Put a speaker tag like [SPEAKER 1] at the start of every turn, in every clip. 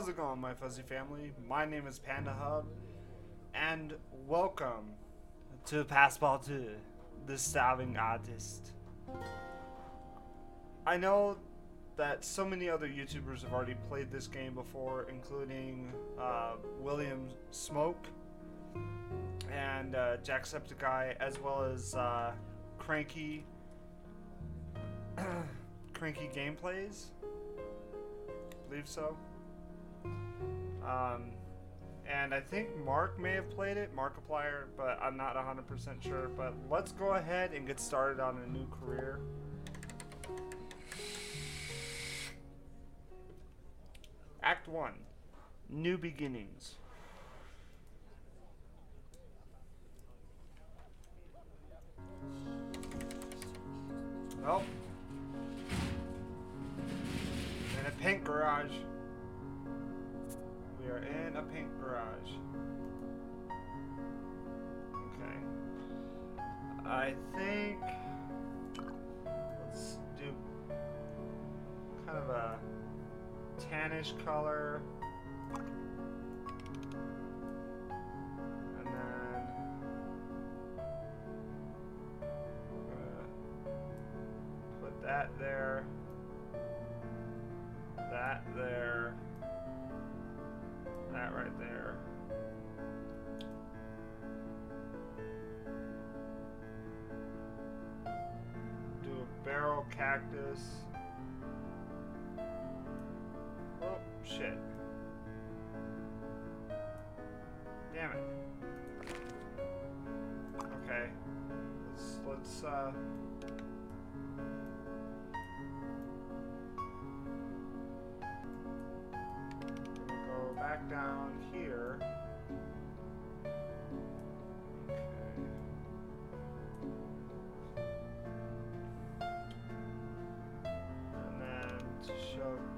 [SPEAKER 1] How's it going, my fuzzy family? My name is Panda Hub, and welcome to Passpartout, the starving artist. I know that so many other YouTubers have already played this game before, including uh, William Smoke and uh, Jacksepticeye, as well as uh, Cranky Cranky Gameplays. believe so. Um, and I think Mark may have played it, Markiplier, but I'm not 100% sure. But let's go ahead and get started on a new career. Act 1 New Beginnings. Well, in a pink garage. Are in a pink garage. Okay. I think let's do kind of a tannish color. Cactus.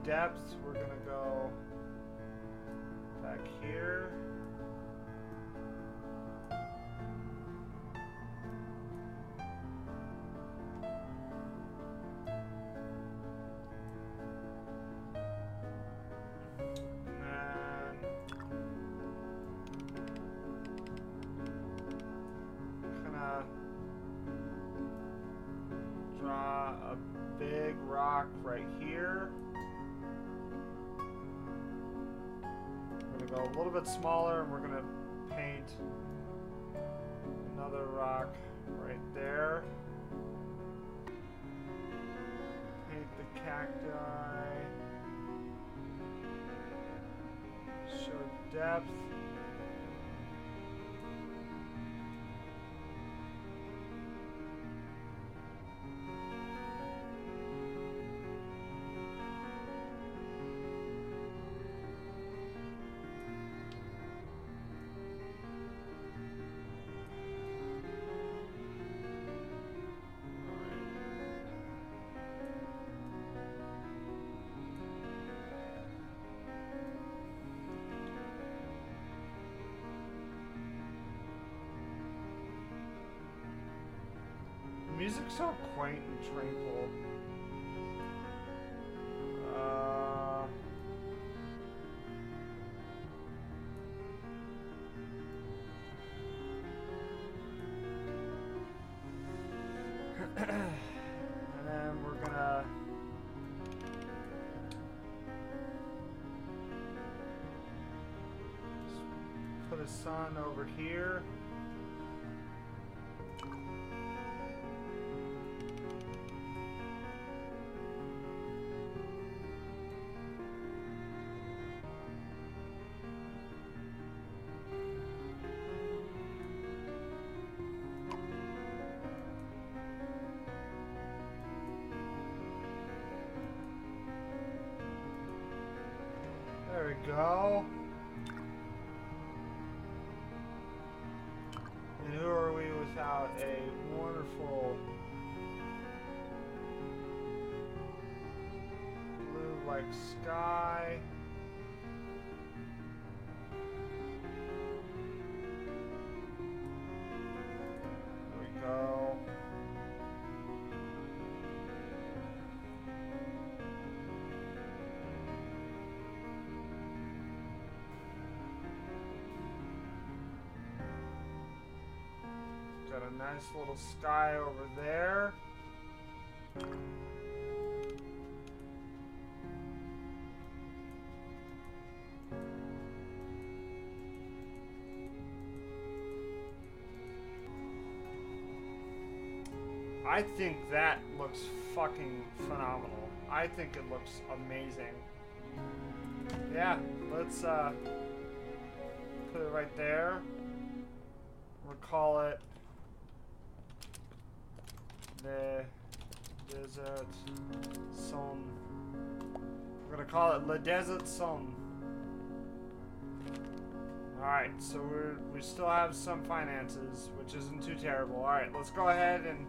[SPEAKER 1] Depth, we're gonna go back here. A little bit smaller and we're gonna paint another rock right there. Paint the cacti. Show depth. Music's so quaint and tranquil. Go. And who are we without a wonderful blue like sky? A nice little sky over there. I think that looks fucking phenomenal. I think it looks amazing. Yeah, let's uh, put it right there. We'll call it the desert sun. We're gonna call it the Desert Sun. Alright, so we're we still have some finances, which isn't too terrible. Alright, let's go ahead and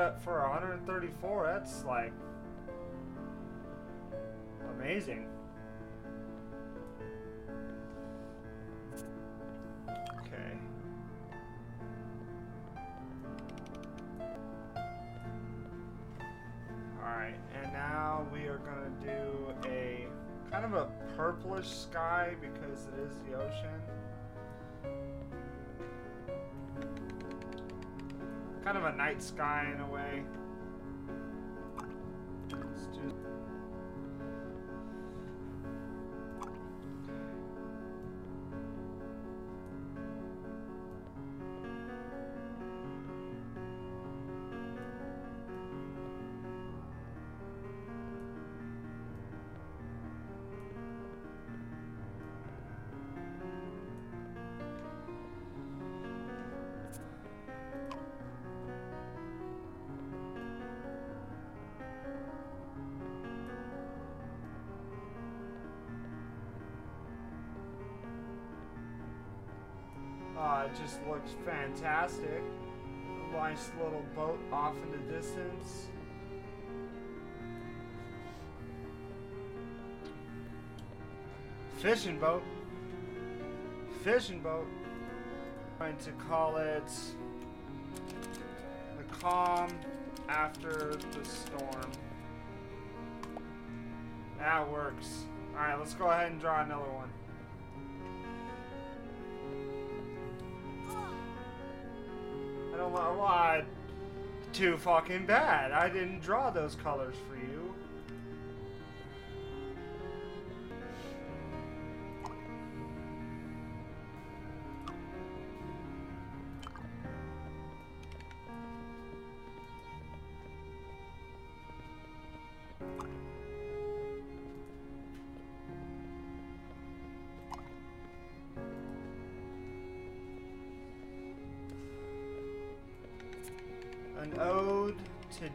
[SPEAKER 1] it for 134. That's like amazing. Okay. Alright, and now we are gonna do a kind of a purplish sky because it is the ocean. Kind of a night sky in a way. Just looks fantastic. A nice little boat off in the distance. Fishing boat. Fishing boat. I'm Going to call it the calm after the storm. That works. Alright, let's go ahead and draw another one. I why. Too fucking bad. I didn't draw those colors for you.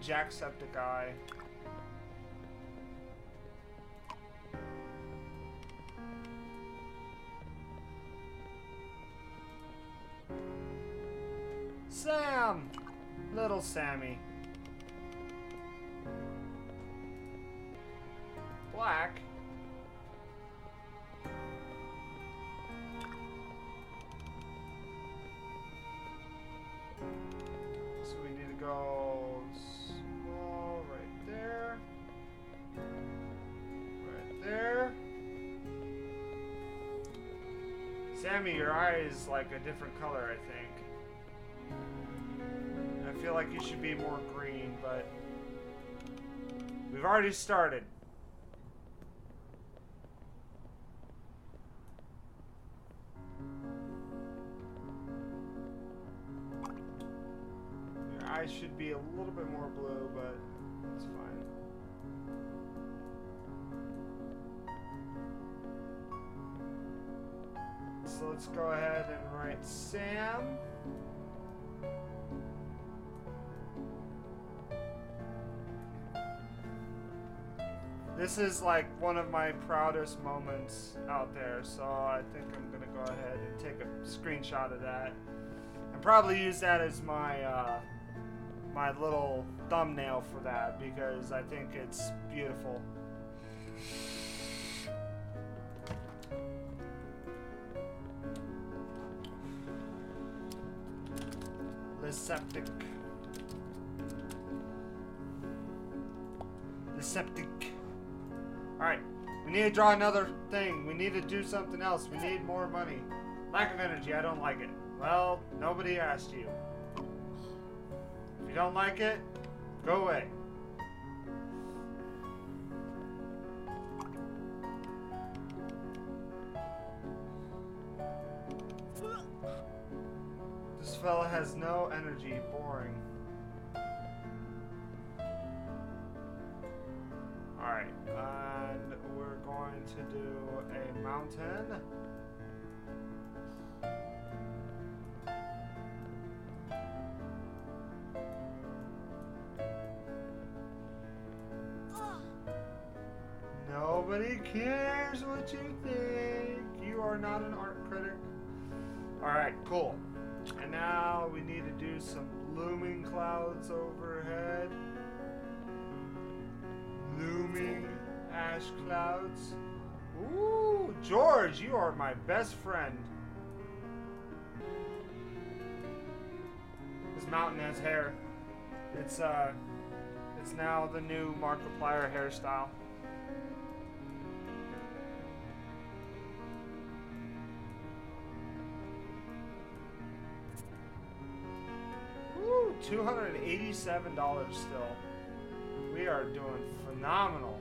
[SPEAKER 1] Jacksepticeye. Sam! Little Sammy. Black. So we need to go Sammy, your eye is like a different color, I think. I feel like you should be more green, but we've already started. Your eyes should be a little bit more blue, but let's go ahead and write Sam. This is like one of my proudest moments out there, so I think I'm gonna go ahead and take a screenshot of that and probably use that as my uh, my little thumbnail for that because I think it's beautiful. Septic. The septic. Alright, we need to draw another thing. We need to do something else. We need more money. Lack of energy, I don't like it. Well, nobody asked you. If you don't like it, go away. This fella has no energy. Alright, and we're going to do a mountain. Nobody cares what you think. You are not an art critic. Alright, cool. Clouds overhead. Looming ash clouds. Ooh, George, you are my best friend. This mountain has hair. It's uh it's now the new Markiplier hairstyle. $287 still. We are doing phenomenal.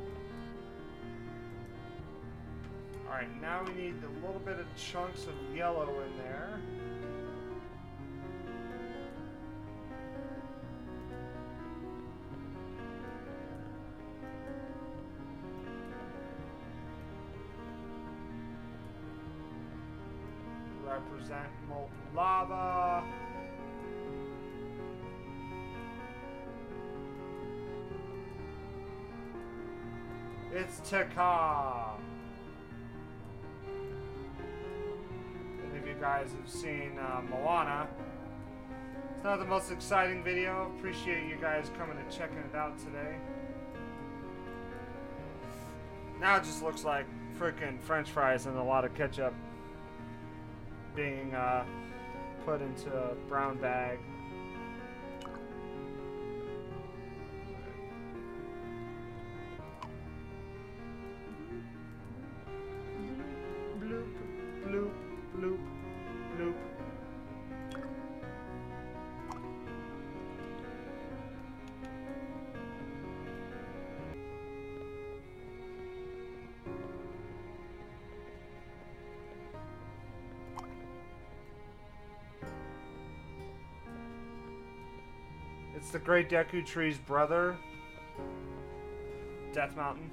[SPEAKER 1] Alright, now we need a little bit of chunks of yellow in there. Represent molten lava. It's. Any of you guys have seen uh, Moana? It's not the most exciting video. Appreciate you guys coming and checking it out today. Now it just looks like freaking French fries and a lot of ketchup being uh, put into a brown bag. Bloop, bloop, bloop. It's the Great Deku Tree's brother, Death Mountain.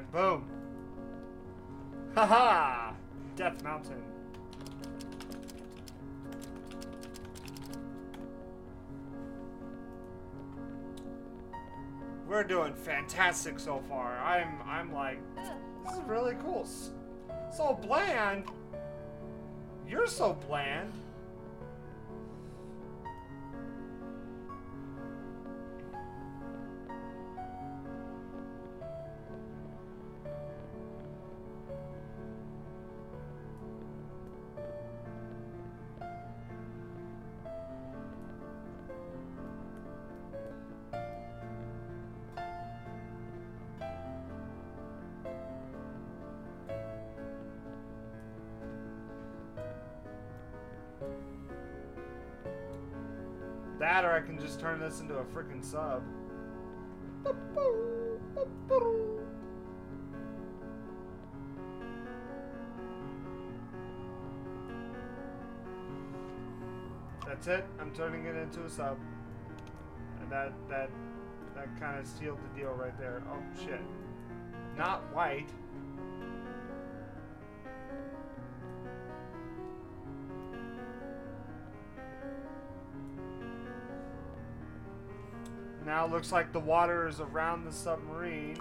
[SPEAKER 1] And boom. Haha! Death Mountain. We're doing fantastic so far. I'm I'm like this is really cool. So bland. You're so bland. This into a freaking sub. That's it. I'm turning it into a sub. And that that that kind of sealed the deal right there. Oh shit. Not white. Now it looks like the water is around the submarine.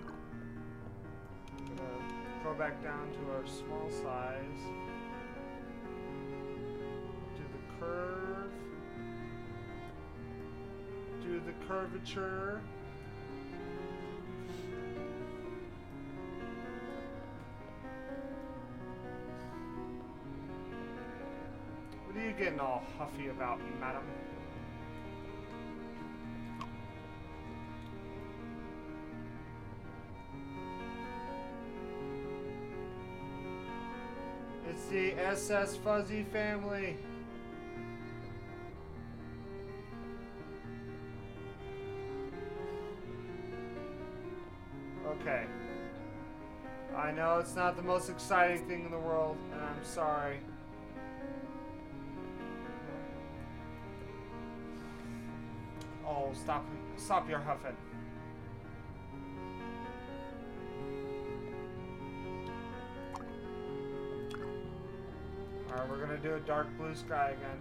[SPEAKER 1] I'm gonna go back down to our small size. Do the curve. to the curvature. What are you getting all huffy about, madam? The SS Fuzzy family. Okay. I know it's not the most exciting thing in the world, and I'm sorry. Oh, stop, stop your huffing. Alright, we're gonna do a dark blue sky again.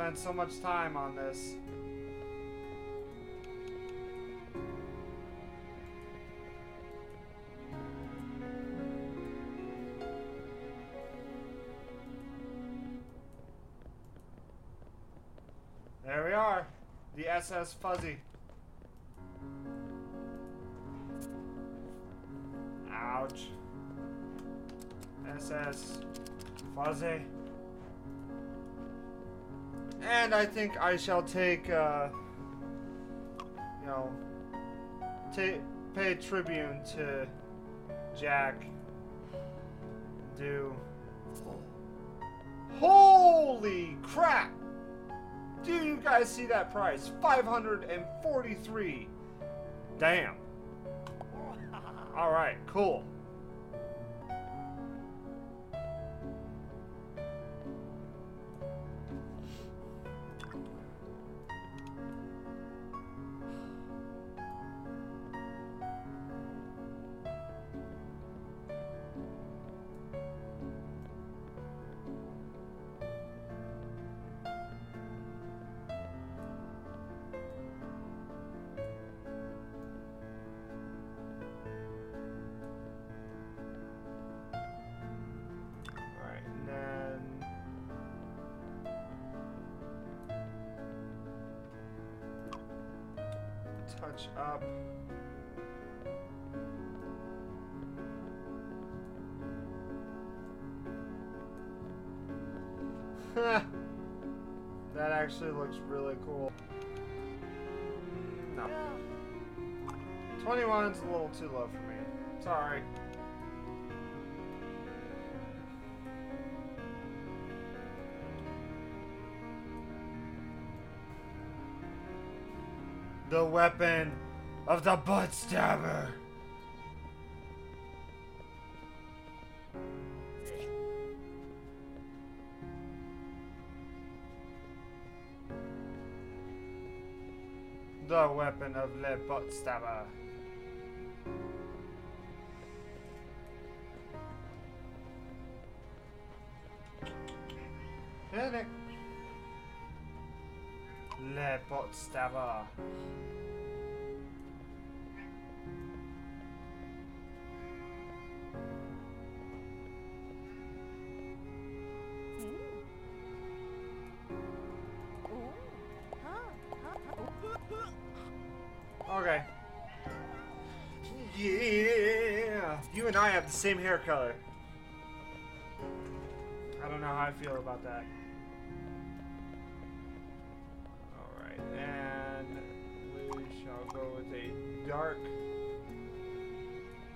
[SPEAKER 1] Spent so much time on this. There we are. The SS Fuzzy. Ouch. SS Fuzzy. And I think I shall take, uh, you know, ta- pay tribute to Jack. Do. Holy crap! Do you guys see that price? 543. Damn. All right, cool. Touch up. that actually looks really cool. No. 21's a little too low for me. Sorry. The weapon of the butt stabber. The weapon of the butt stabber. Panic. Le stabber. Okay. Yeah. You and I have the same hair color. I don't know how I feel about that. dark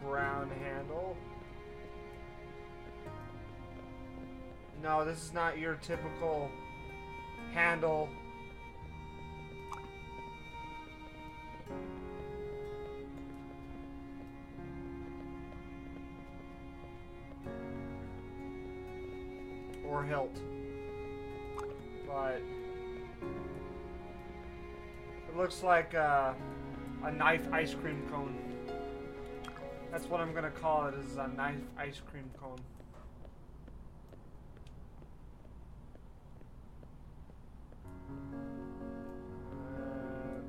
[SPEAKER 1] brown handle. No, this is not your typical handle. Or hilt. But it looks like uh a knife ice cream cone. That's what I'm gonna call it. Is a knife ice cream cone.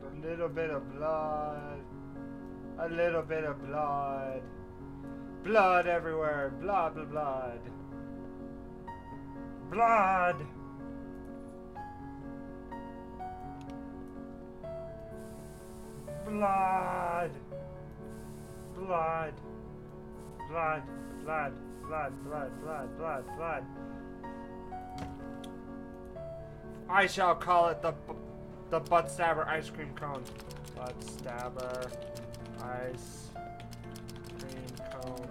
[SPEAKER 1] A little bit of blood. A little bit of blood. Blood everywhere. Blood, blood, blood. Blood! Blood! Blood! Blood, blood, blood, blood, blood, blood, blood. I shall call it the the butt stabber ice cream cone. Butt stabber ice cream cone.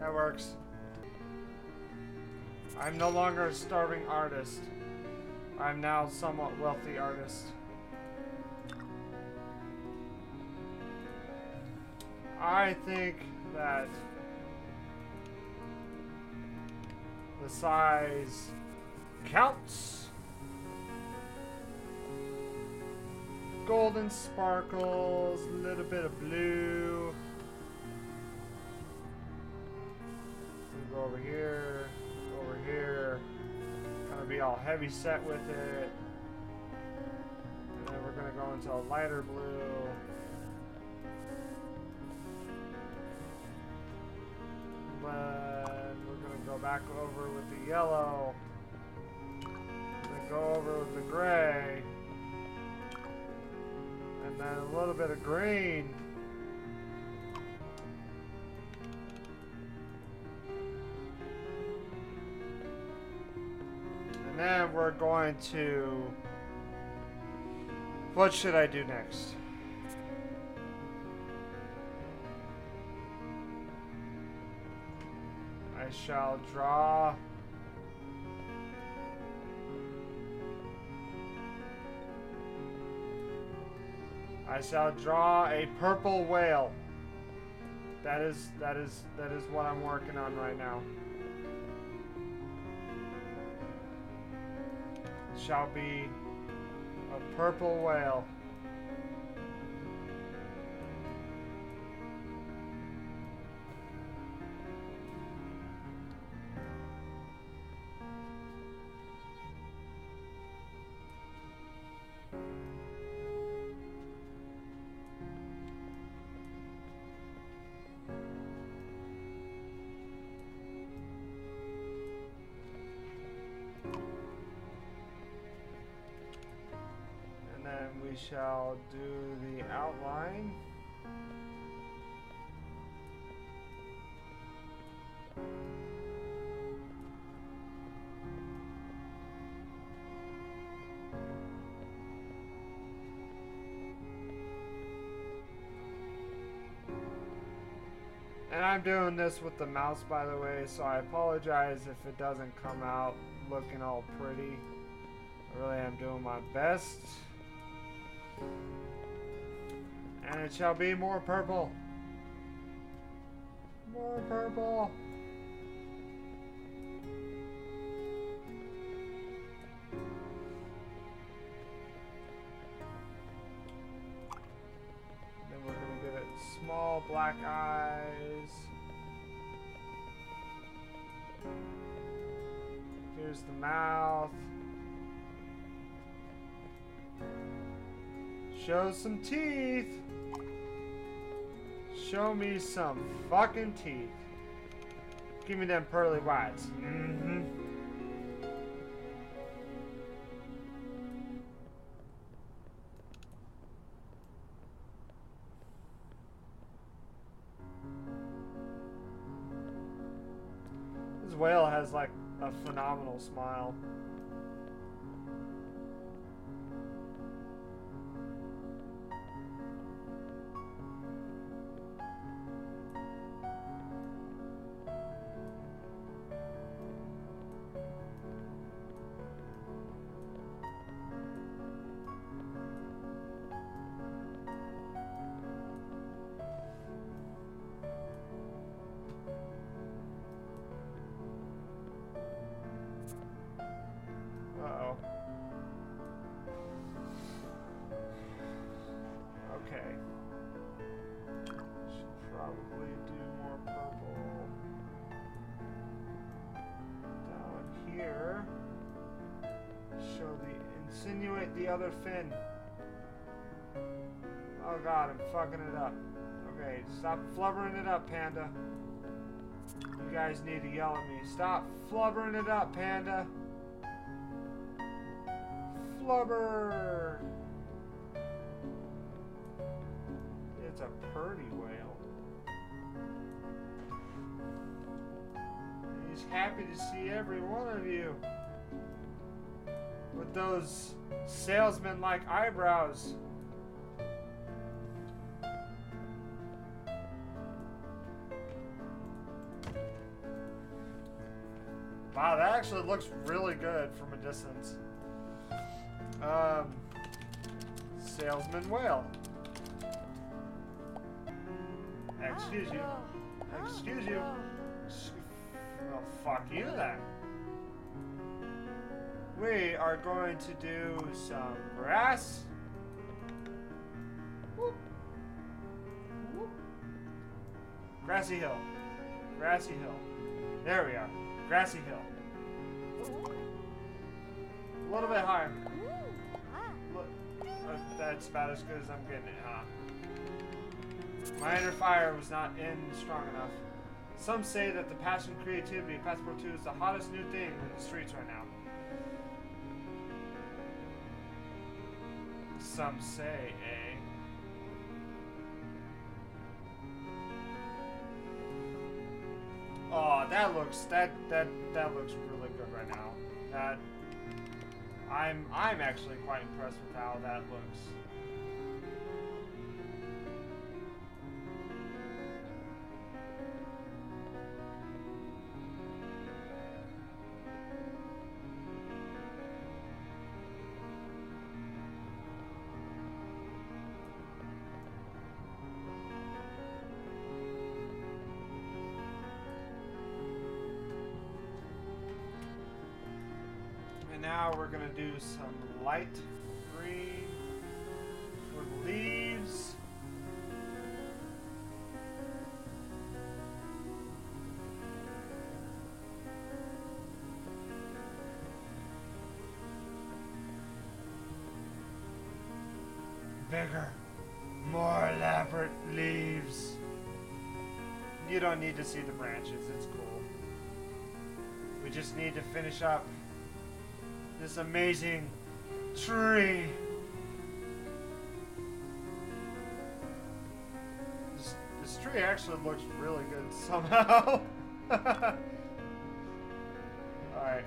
[SPEAKER 1] That works. I'm no longer a starving artist. I'm now somewhat wealthy artist. I think that the size counts. Golden sparkles, a little bit of blue. We go over here, go over here. Kind of be all heavy set with it. And then we're gonna go into a lighter blue. Then we're gonna go back over with the yellow. Then go over with the gray. And then a little bit of green. And then we're going to. What should I do next? Shall draw. I shall draw a purple whale. That is that is that is what I'm working on right now. Shall be a purple whale. Shall do the outline. And I'm doing this with the mouse, by the way, so I apologize if it doesn't come out looking all pretty. I really am doing my best. And it shall be more purple. More purple. Then we're gonna give it small black eyes. Here's the mouth. Show some teeth. Show me some fucking teeth. Give me them pearly whites. Mm-hmm. This whale has like a phenomenal smile. The other fin. Oh god, I'm fucking it up. Okay, stop flubbering it up, Panda. You guys need to yell at me. Stop flubbering it up, Panda. Flubber. It's a purdy whale. He's happy to see every one of you. With those salesman like eyebrows. Wow, that actually looks really good from a distance. Um, salesman whale. Excuse you. Excuse you. Well, fuck you then. We are going to do some grass. Grassy hill. Grassy hill. There we are. Grassy hill. A little bit higher. Look, that's about as good as I'm getting it, huh? My inner fire was not in strong enough. Some say that the passion creativity of Passpartout is the hottest new thing in the streets right now. Some say, eh? Oh, that looks that that that looks really good right now. That I'm I'm actually quite impressed with how that looks. Now we're gonna do some light green for the leaves. Bigger, more elaborate leaves. You don't need to see the branches, it's cool. We just need to finish up this amazing tree. This, this tree actually looks really good somehow. Alright,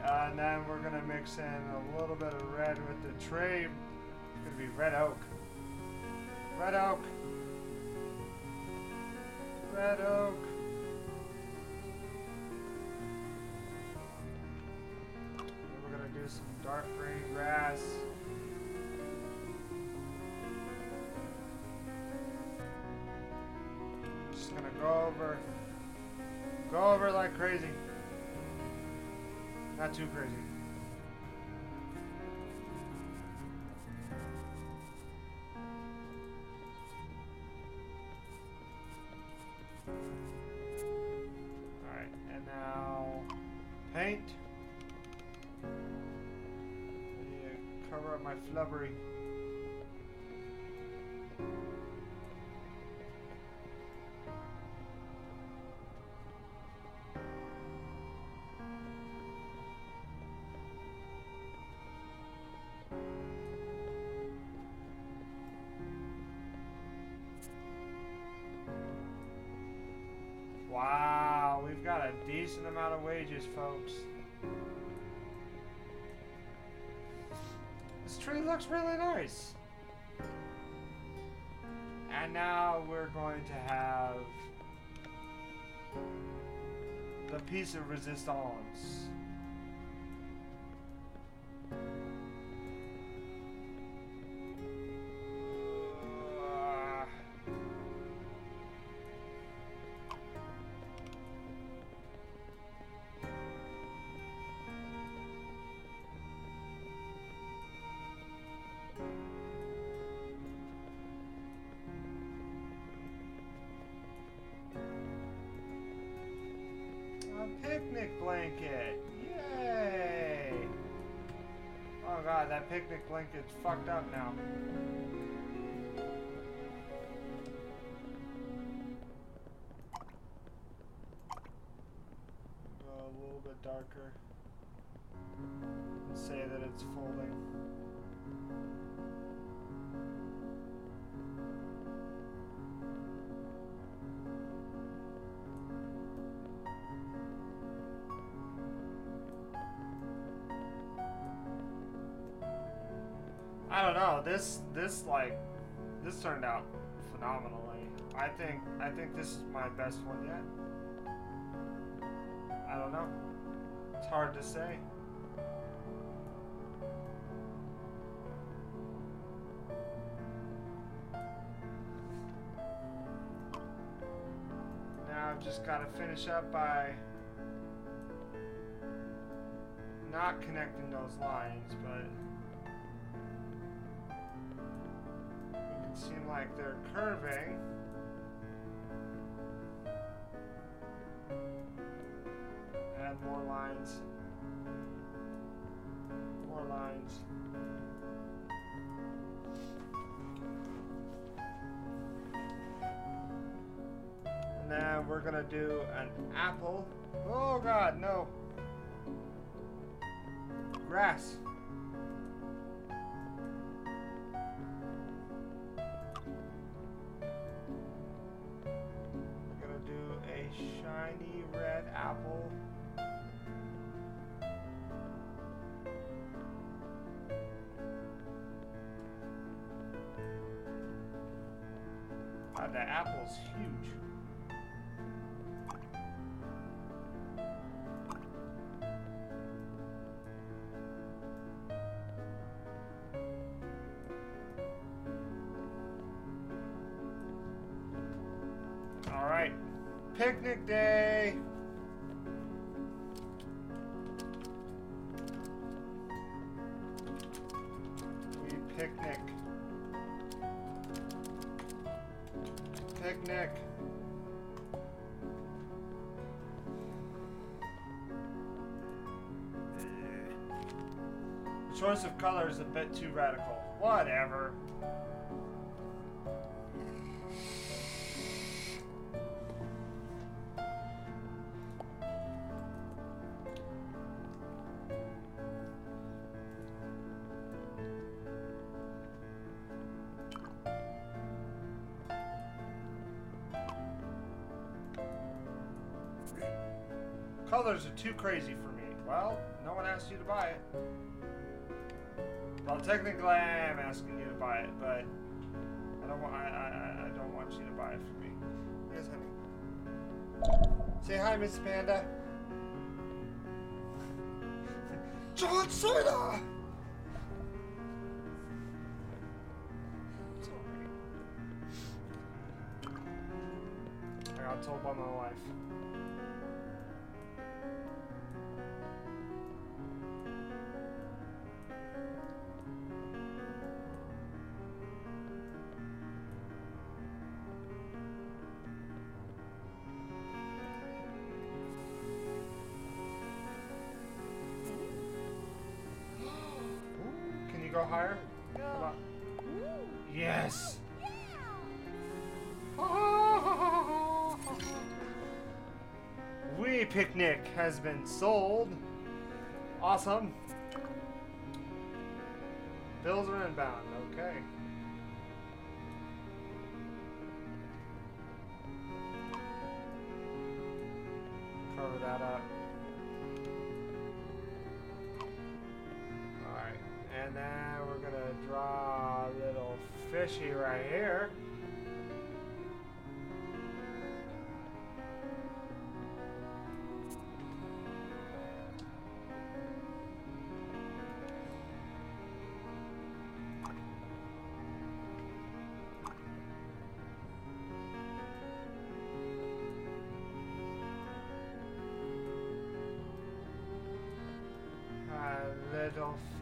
[SPEAKER 1] uh, and then we're gonna mix in a little bit of red with the tree. It's gonna be red oak. Red oak. Red oak. Do some dark green grass. Just gonna go over, go over like crazy. Not too crazy. Wow, we've got a decent amount of wages, folks. This tree looks really nice. And now we're going to have the piece of resistance. Blanket's fucked up now. Go a little bit darker. Say that it's folding. I. This this like this turned out phenomenally. I think I think this is my best one yet. I don't know. It's hard to say. Now I've just got to finish up by not connecting those lines, but like they're curving. Add more lines. More lines. And then we're gonna do an apple. Oh god, no. Grass. Apple. God, the apple's huge. All right, picnic day. Choice of color is a bit too radical. Whatever. Colors are too crazy for me. Well, no one asked you to buy it. Well, technically, I am asking you to buy it, but I don't want. I, I, I don't want you to buy it for me. Yes, honey. Say hi, Miss Panda. John Cena. I got told by my wife. Go higher? Come on. Yes. We picnic has been sold. Awesome. Bills are inbound. Okay.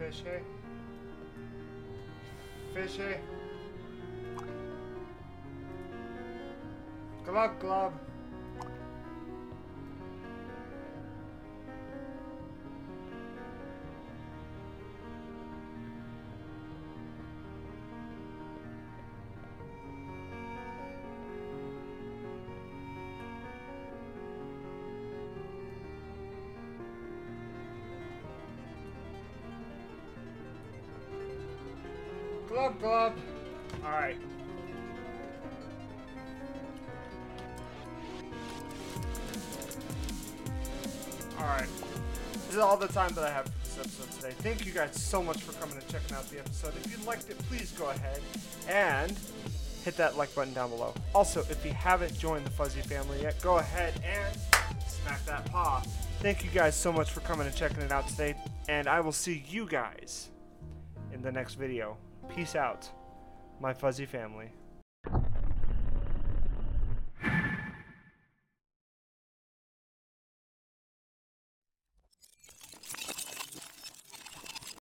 [SPEAKER 1] Fishy. Fishy. Glub. Glub the time that I have for this episode today. Thank you guys so much for coming and checking out the episode. If you liked it, please go ahead and hit that like button down below. Also, if you haven't joined the Fuzzy family yet, go ahead and smack that paw. Thank you guys so much for coming and checking it out today, and I will see you guys in the next video. Peace out, my Fuzzy family.